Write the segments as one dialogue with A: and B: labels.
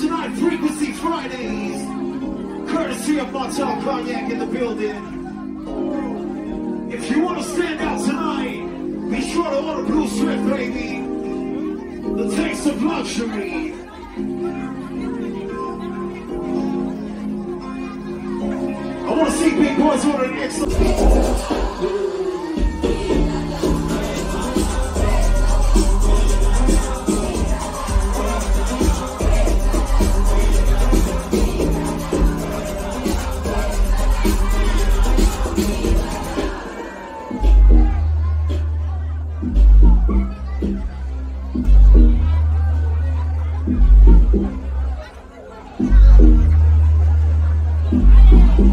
A: Tonight Frequency Fridays. Courtesy of Martell Cognac in the building. If you want to stand out tonight, be sure to order Blue Swift, baby. The taste of luxury. I want to see big boys order an excellent. Yeah.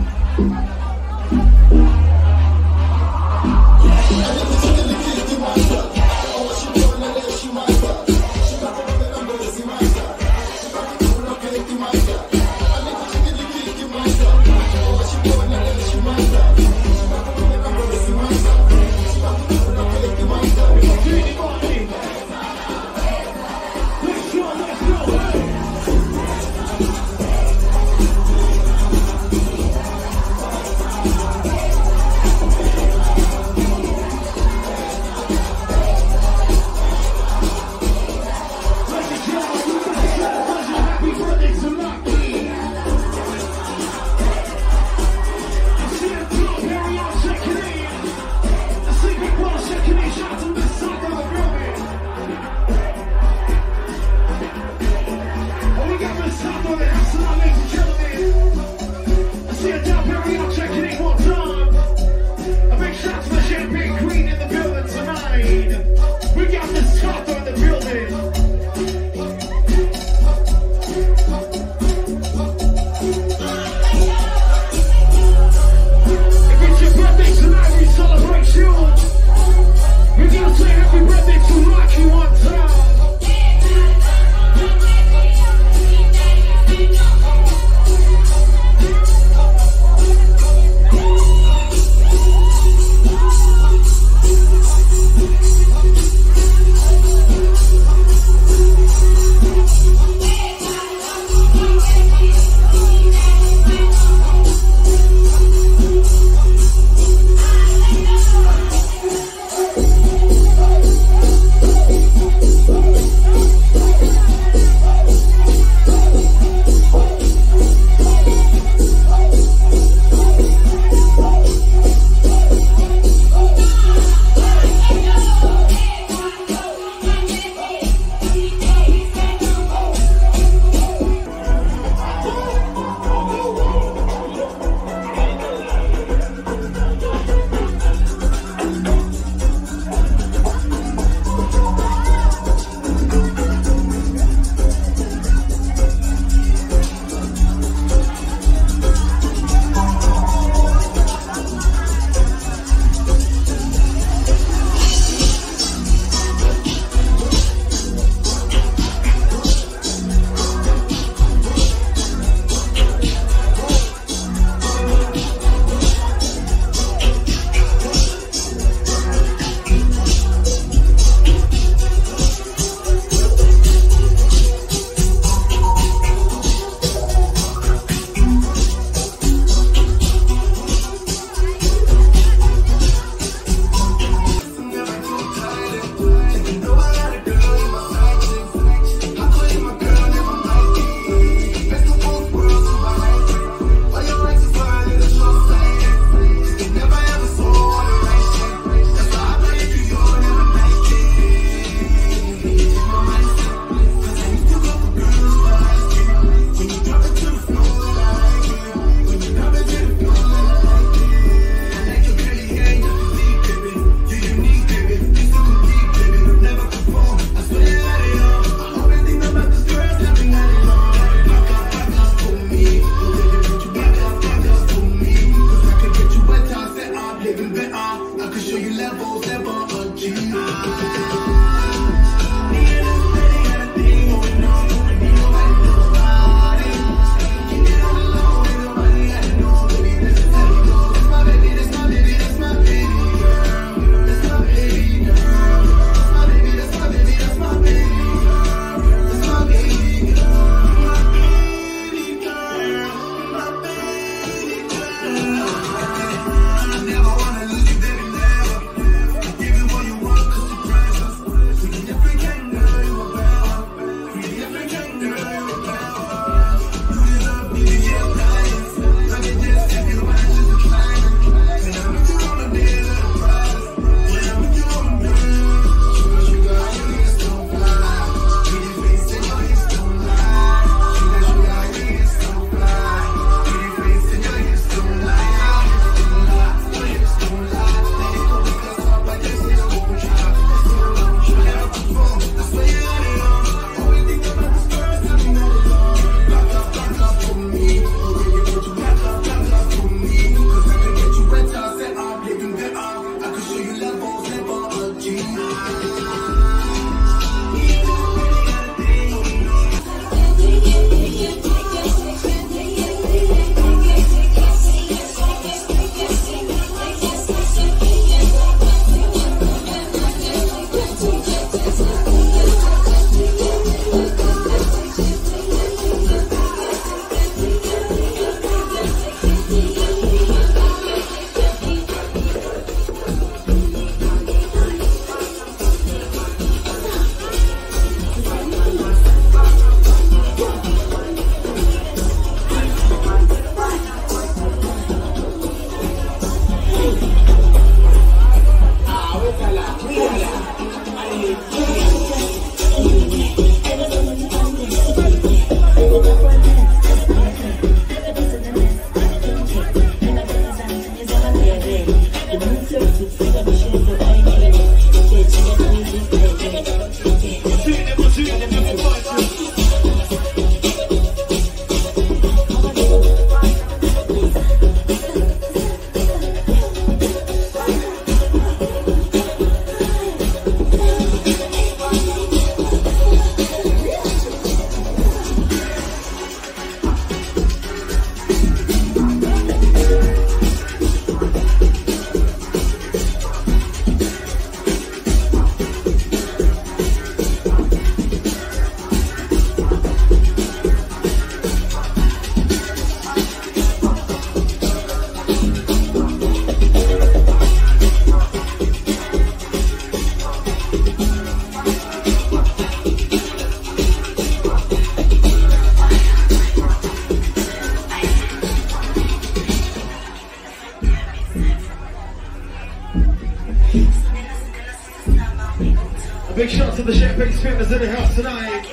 A: To the champagne spinners in the house tonight.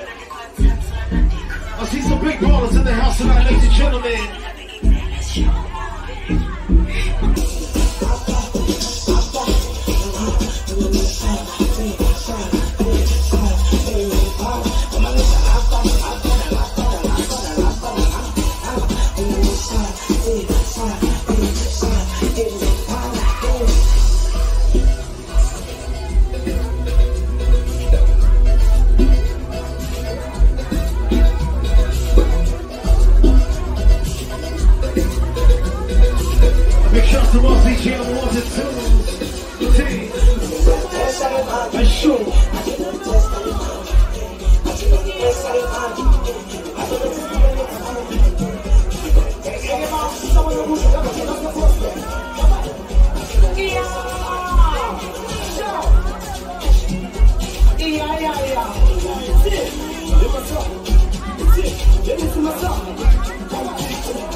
A: I see some big ballers in the house tonight, ladies and gentlemen. To on the ones and twos. Team. That's sure.
B: Shout out to the
A: bottle sellers in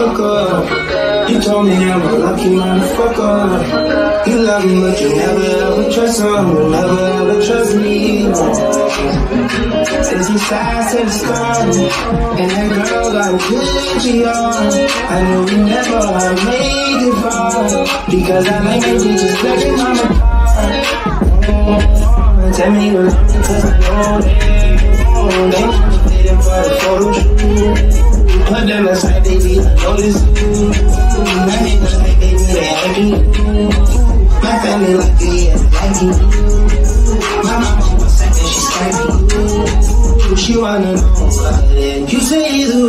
B: up. You told me I'm a lucky motherfucker. You love me, but you never ever trust someone, never ever trust me. Since you size to the sky, and that girl got a Gucci on. I know we never made it far because I like it, we just let on the car. Tell me you're lonely cause I know they They waiting for the photo shoot Put them aside, baby, be notice. I hate them like they be that. My family like it, yeah, like it. My mama was sad and she's happy. She wanna know about it. You say either